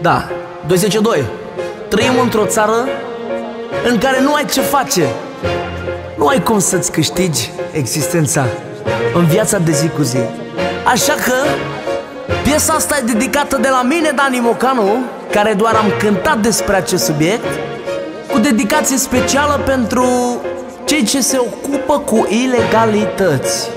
Da, 202 Trăim într-o țară în care nu ai ce face. Nu ai cum să-ți câștigi existența în viața de zi cu zi. Așa că piesa asta e dedicată de la mine, Dani Mocanu Care doar am cântat despre acest subiect Cu dedicație specială pentru cei ce se ocupă cu ilegalități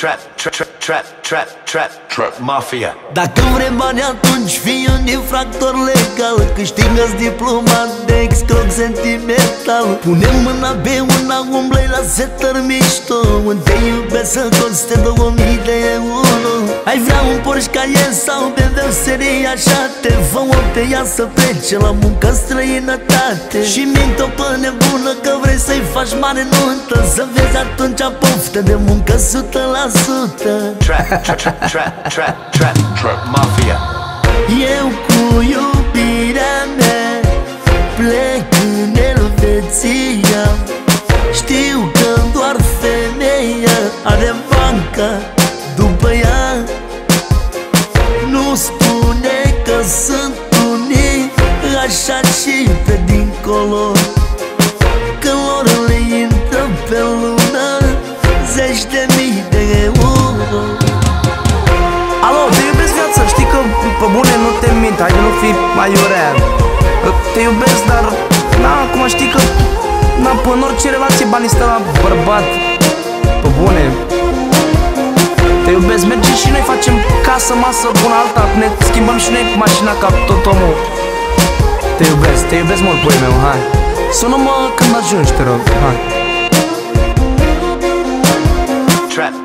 Trap, trap, trap, trap, trap, trap, trap, mafia. Dacă vrei bani atunci fii un infractor legal. Câștigă-ți diplomat de excroc sentimental. Pune mâna pe una, umblei la setări mișto. Unde te iubesc să coste 2000 de euro. Ai vrea un Porsche Cayenne sau BMW serie așa Te fă o pe ea să plece la muncă străinătate. Și mint o pe nebună că vrei să-i faci mare nuntă Să vezi atunci poftă de muncă 100% Trap, trap, trap, trap, trap, trap, trap, mafia. Eu cu iubirea mea Plec în Elveția. Știu că doar femeia Are banca după ea. Nu spune că sunt unii Așa și pe dincolo fi mai urea. Te iubesc, dar na, acum știi că na, pe în orice relație banii stă la bărbat. Pe bune. Te iubesc, mergem și noi facem casă, masă, bună alta Ne schimbăm și noi mașina ca tot omul. Te iubesc, te iubesc mult, puiul meu, hai. Sună-mă când ajungi, te rog, hai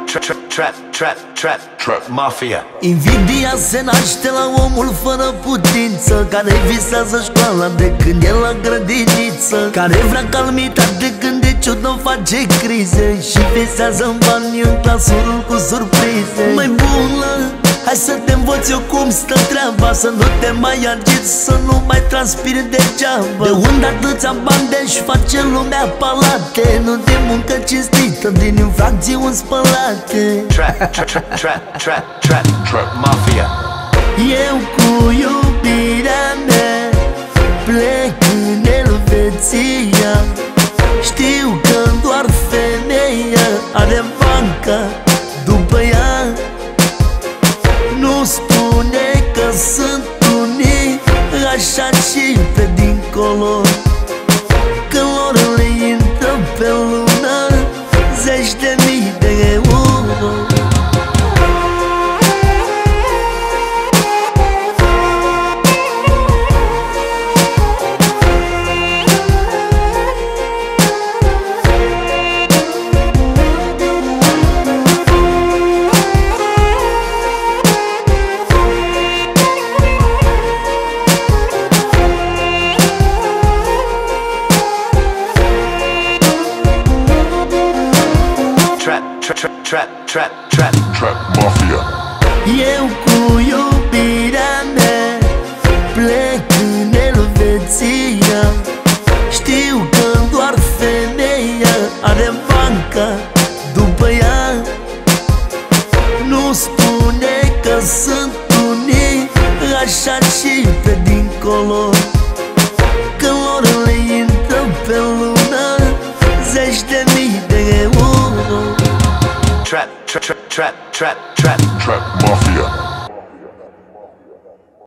Trap, trap, trap, trap, trap, trap, trap, mafia. Invidia se naște la omul fără putință Care visează școala de când e la grădiniță Care vrea calmitate de când de ciudă face crize Și visează în bani în clasurul cu surprize Mai bună, hai să te învăț eu cum stă treaba Să nu te mai agiți, să nu mai transpiri degeaba. De unde atâția bani de-și face lumea palate? Nu de muncă cinstită, din infracțiuni spălate Trap, trap, trap, trap, trap, trap, trap, mafia. Eu cu iubirea mea Plec în Elveția Așa și pe Trap, trap, trap, trap, trap, trap, trap, mafia. Eu cu iubirea mea Plec în Elveția. Știu că doar femeia Are banca după ea. Nu spune că sunt unii Așa și pe dincolo Trap, trap, trap, trap, trap, trap, trap, mafia.